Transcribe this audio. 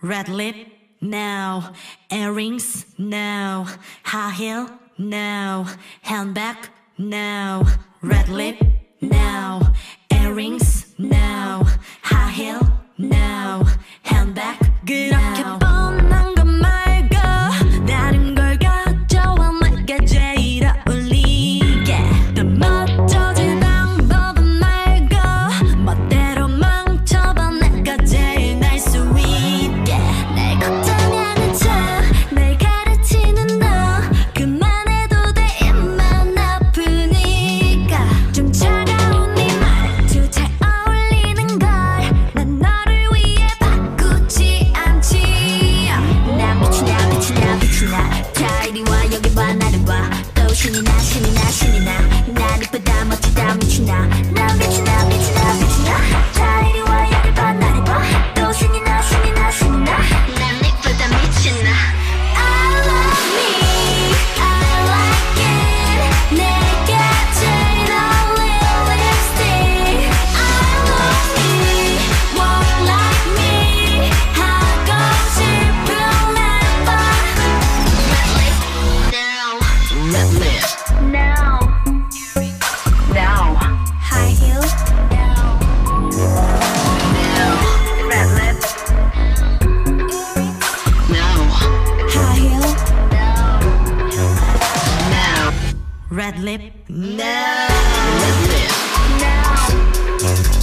Red lip, no. Earrings, no. High heel, no. Handbag, no. Red lip, no. Earrings, no. 신나 자 이리 와 여기 봐. 나를 봐또 신이 나 신이 나 Red lip. No. Red lip. Now.